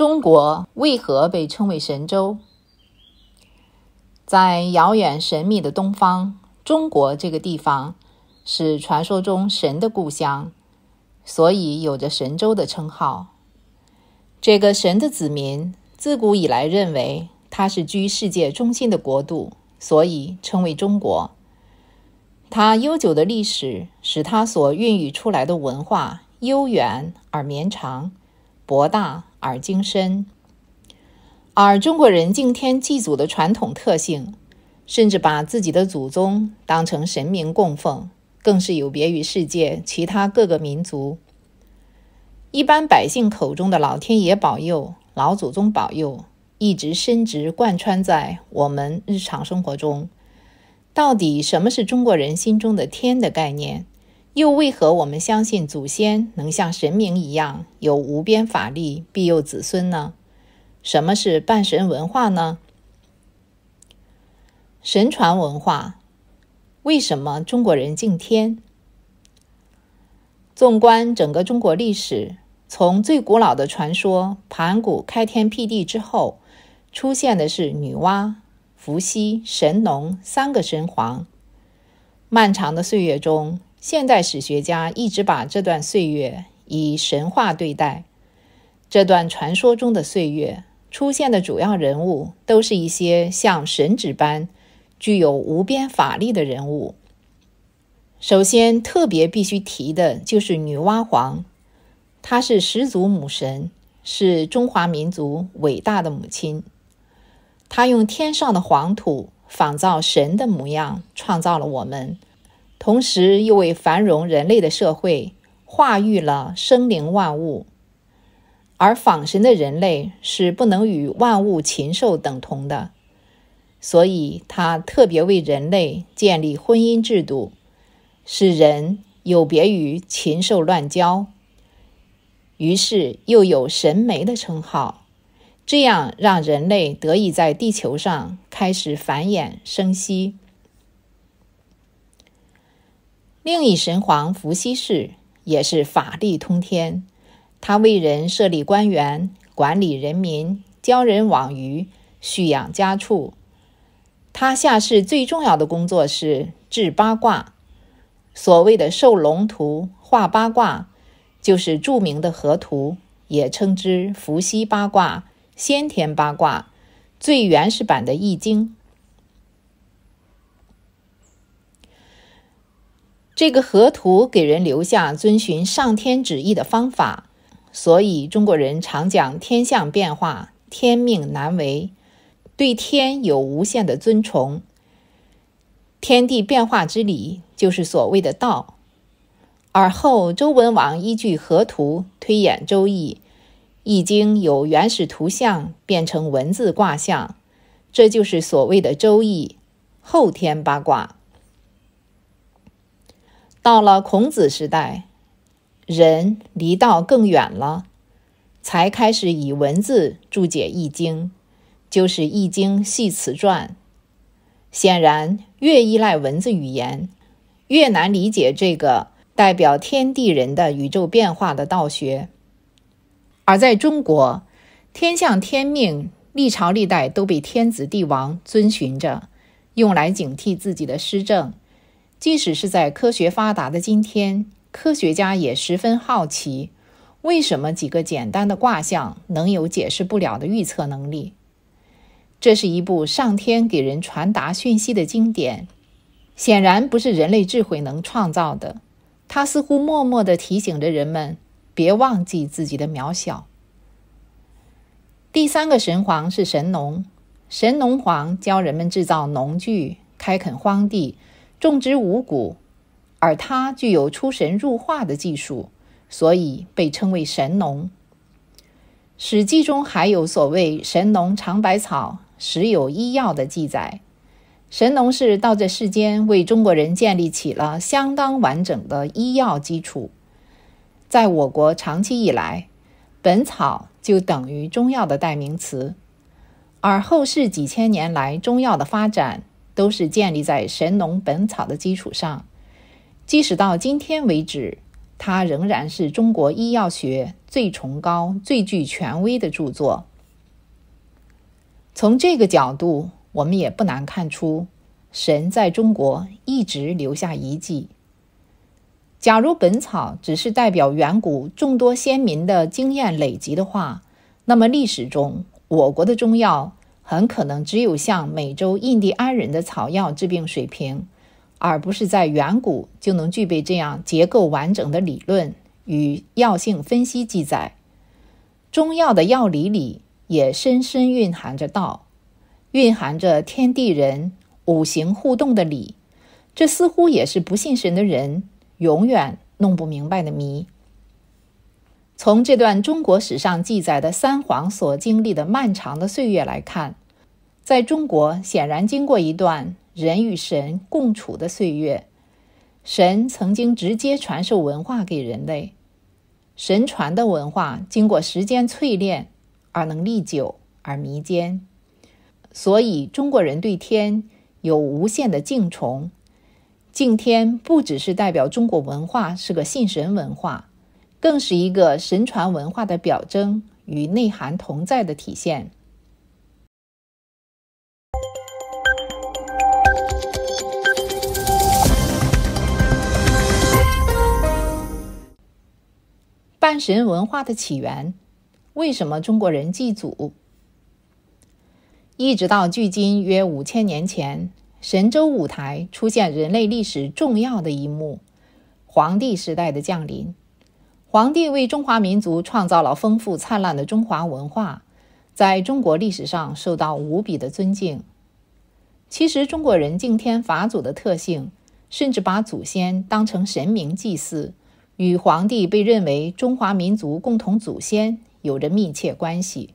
中国为何被称为神州？在遥远神秘的东方，中国这个地方是传说中神的故乡，所以有着神州的称号。这个神的子民自古以来认为它是居世界中心的国度，所以称为中国。它悠久的历史使它所孕育出来的文化悠远而绵长，博大。而精深，而中国人敬天祭祖的传统特性，甚至把自己的祖宗当成神明供奉，更是有别于世界其他各个民族。一般百姓口中的老天爷保佑、老祖宗保佑，一直深植贯穿在我们日常生活中。到底什么是中国人心中的天的概念？又为何我们相信祖先能像神明一样有无边法力庇佑子孙呢？什么是半神文化呢？神传文化为什么中国人敬天？纵观整个中国历史，从最古老的传说盘古开天辟地之后，出现的是女娲、伏羲、神农三个神皇。漫长的岁月中。现代史学家一直把这段岁月以神话对待。这段传说中的岁月出现的主要人物，都是一些像神旨般具有无边法力的人物。首先，特别必须提的就是女娲皇，她是始祖母神，是中华民族伟大的母亲。她用天上的黄土仿造神的模样，创造了我们。同时，又为繁荣人类的社会化育了生灵万物，而仿神的人类是不能与万物禽兽等同的，所以他特别为人类建立婚姻制度，使人有别于禽兽乱交，于是又有神媒的称号，这样让人类得以在地球上开始繁衍生息。另一神皇伏羲氏也是法力通天，他为人设立官员，管理人民，教人网鱼，蓄养家畜。他下世最重要的工作是治八卦。所谓的受龙图、画八卦，就是著名的河图，也称之伏羲八卦、先天八卦，最原始版的易经。这个河图给人留下遵循上天旨意的方法，所以中国人常讲天象变化，天命难违，对天有无限的尊崇。天地变化之理就是所谓的道。而后周文王依据河图推演《周易》，易经由原始图像变成文字卦象，这就是所谓的《周易》后天八卦。到了孔子时代，人离道更远了，才开始以文字注解《易经》，就是《易经系辞传》。显然，越依赖文字语言，越难理解这个代表天地人的宇宙变化的道学。而在中国，天象天命历朝历代都被天子帝王遵循着，用来警惕自己的施政。即使是在科学发达的今天，科学家也十分好奇，为什么几个简单的卦象能有解释不了的预测能力？这是一部上天给人传达讯息的经典，显然不是人类智慧能创造的。它似乎默默地提醒着人们，别忘记自己的渺小。第三个神皇是神农，神农皇教人们制造农具，开垦荒地。种植五谷，而他具有出神入化的技术，所以被称为神农。《史记》中还有所谓“神农尝百草，时有医药”的记载。神农氏到这世间，为中国人建立起了相当完整的医药基础。在我国长期以来，本草就等于中药的代名词，而后世几千年来中药的发展。都是建立在《神农本草》的基础上，即使到今天为止，它仍然是中国医药学最崇高、最具权威的著作。从这个角度，我们也不难看出，神在中国一直留下遗迹。假如《本草》只是代表远古众多先民的经验累积的话，那么历史中我国的中药很可能只有像美洲印第安人的草药治病水平，而不是在远古就能具备这样结构完整的理论与药性分析记载。中药的药理里也深深蕴含着道，蕴含着天地人五行互动的理，这似乎也是不信神的人。永远弄不明白的谜。从这段中国史上记载的三皇所经历的漫长的岁月来看，在中国显然经过一段人与神共处的岁月。神曾经直接传授文化给人类，神传的文化经过时间淬炼而能历久而弥坚，所以中国人对天有无限的敬崇。敬天不只是代表中国文化是个信神文化，更是一个神传文化的表征与内涵同在的体现。半神文化的起源，为什么中国人祭祖？一直到距今约五千年前。神州舞台出现人类历史重要的一幕——黄帝时代的降临。黄帝为中华民族创造了丰富灿烂的中华文化，在中国历史上受到无比的尊敬。其实，中国人敬天法祖的特性，甚至把祖先当成神明祭祀，与黄帝被认为中华民族共同祖先有着密切关系。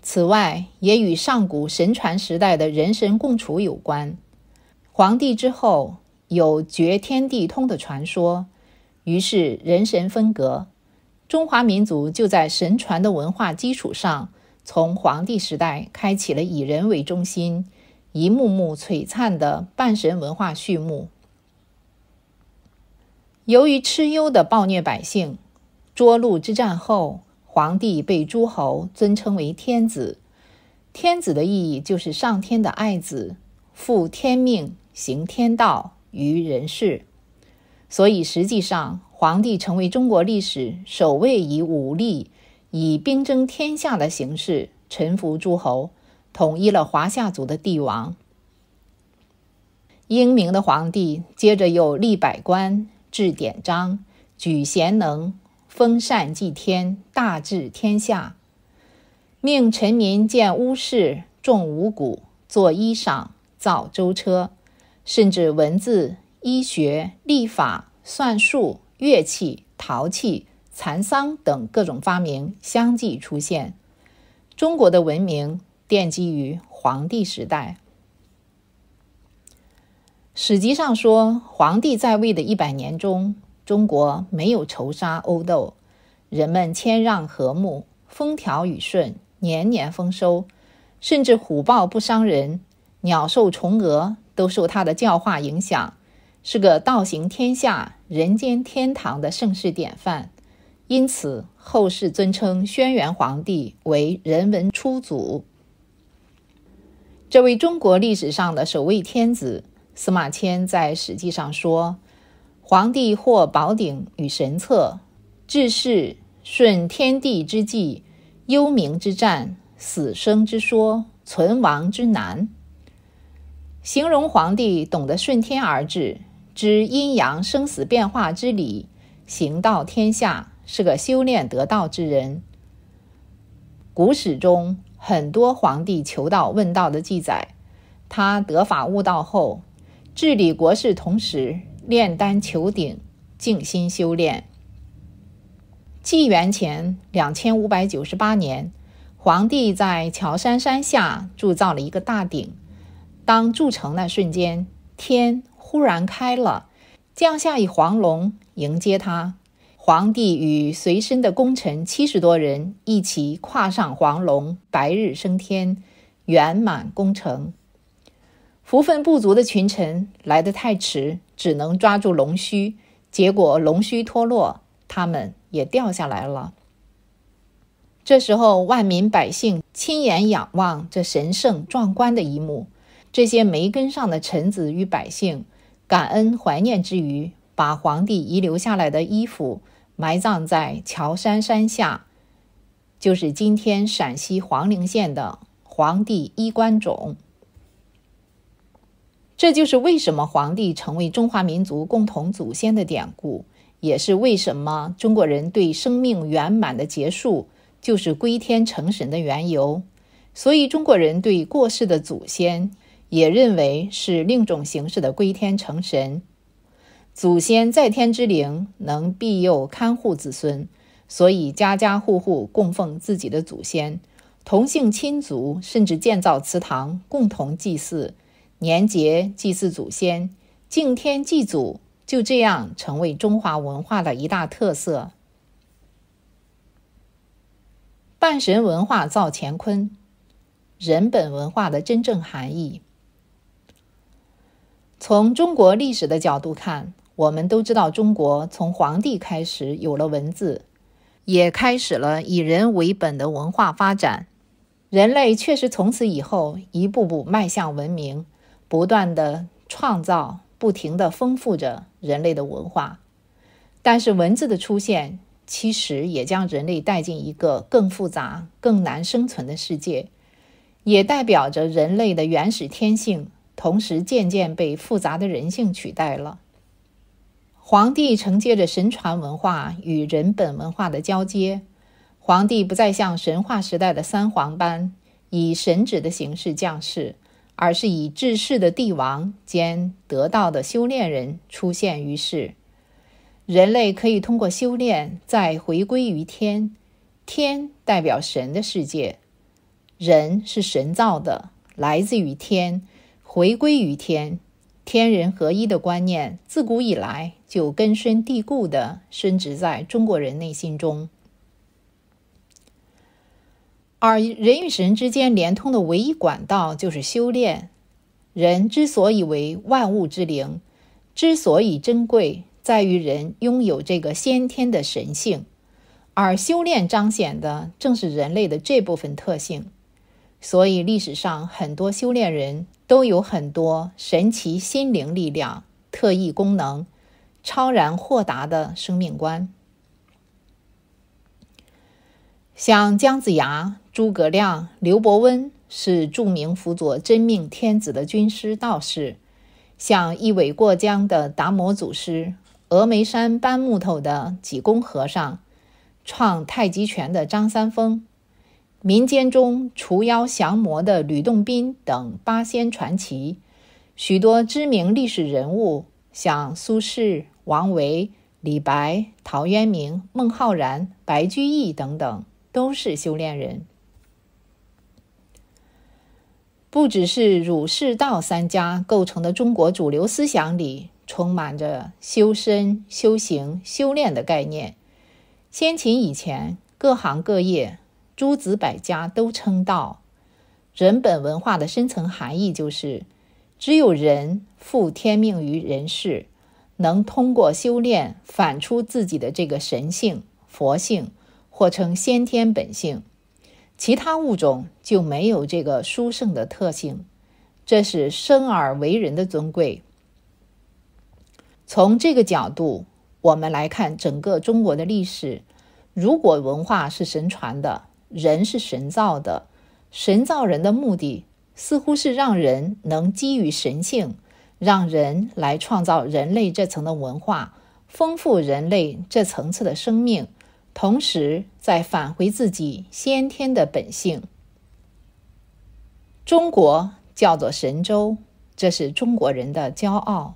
此外，也与上古神传时代的人神共处有关。黄帝之后有绝天地通的传说，于是人神分隔。中华民族就在神传的文化基础上，从黄帝时代开启了以人为中心、一幕幕璀璨的半神文化序幕。由于蚩尤的暴虐百姓，涿鹿之战后。皇帝被诸侯尊称为天子，天子的意义就是上天的爱子，负天命，行天道于人世。所以，实际上，皇帝成为中国历史首位以武力、以兵争天下的形式臣服诸侯、统一了华夏族的帝王。英明的皇帝接着又立百官、制典章、举贤能。封禅祭天，大治天下，命臣民建屋室，种五谷，做衣裳，造舟车，甚至文字、医学、历法、算术、乐器、陶器、蚕桑等各种发明相继出现。中国的文明奠基于黄帝时代。史籍上说，黄帝在位的一百年中。中国没有仇杀殴斗，人们谦让和睦，风调雨顺，年年丰收，甚至虎豹不伤人，鸟兽虫蛾都受他的教化影响，是个道行天下、人间天堂的盛世典范。因此，后世尊称轩辕皇帝为人文初祖。这位中国历史上的首位天子，司马迁在《史记》上说。皇帝获宝鼎与神策，治世顺天地之际，幽冥之战，死生之说，存亡之难。形容皇帝懂得顺天而治，知阴阳生死变化之理，行道天下，是个修炼得道之人。古史中很多皇帝求道问道的记载，他得法悟道后，治理国事同时。炼丹求鼎，静心修炼。纪元前两千五百九十八年，皇帝在乔山山下铸造了一个大鼎。当铸成那瞬间，天忽然开了，降下一黄龙迎接他。皇帝与随身的功臣七十多人一起跨上黄龙，白日升天，圆满功成。福分不足的群臣来得太迟。只能抓住龙须，结果龙须脱落，他们也掉下来了。这时候，万民百姓亲眼仰望这神圣壮观的一幕，这些没跟上的臣子与百姓，感恩怀念之余，把皇帝遗留下来的衣服埋葬在乔山山下，就是今天陕西黄陵县的皇帝衣冠冢。这就是为什么皇帝成为中华民族共同祖先的典故，也是为什么中国人对生命圆满的结束就是归天成神的缘由。所以，中国人对过世的祖先也认为是另一种形式的归天成神。祖先在天之灵能庇佑看护子孙，所以家家户户供奉自己的祖先，同姓亲族甚至建造祠堂共同祭祀。年节祭祀祖先，敬天祭祖，就这样成为中华文化的一大特色。半神文化造乾坤，人本文化的真正含义。从中国历史的角度看，我们都知道，中国从黄帝开始有了文字，也开始了以人为本的文化发展。人类确实从此以后一步步迈向文明。不断的创造，不停的丰富着人类的文化，但是文字的出现，其实也将人类带进一个更复杂、更难生存的世界，也代表着人类的原始天性，同时渐渐被复杂的人性取代了。皇帝承接着神传文化与人本文化的交接，皇帝不再像神话时代的三皇般以神旨的形式降世。而是以治世的帝王兼得道的修炼人出现于世，人类可以通过修炼再回归于天，天代表神的世界，人是神造的，来自于天，回归于天，天人合一的观念自古以来就根深蒂固的深植在中国人内心中。而人与神之间连通的唯一管道就是修炼。人之所以为万物之灵，之所以珍贵，在于人拥有这个先天的神性，而修炼彰显的正是人类的这部分特性。所以，历史上很多修炼人都有很多神奇心灵力量、特异功能、超然豁达的生命观。像姜子牙、诸葛亮、刘伯温是著名辅佐真命天子的军师道士；像一苇过江的达摩祖师、峨眉山搬木头的济公和尚、创太极拳的张三丰、民间中除妖降魔的吕洞宾等八仙传奇；许多知名历史人物，像苏轼、王维、李白、陶渊明、孟浩然、白居易等等。都是修炼人，不只是儒释道三家构成的中国主流思想里充满着修身、修行、修炼的概念。先秦以前，各行各业、诸子百家都称道。人本文化的深层含义就是，只有人负天命于人世，能通过修炼反出自己的这个神性、佛性。或称先天本性，其他物种就没有这个殊胜的特性，这是生而为人的尊贵。从这个角度，我们来看整个中国的历史。如果文化是神传的，人是神造的，神造人的目的似乎是让人能基于神性，让人来创造人类这层的文化，丰富人类这层次的生命。同时，再返回自己先天的本性。中国叫做神州，这是中国人的骄傲。